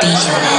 Deezer.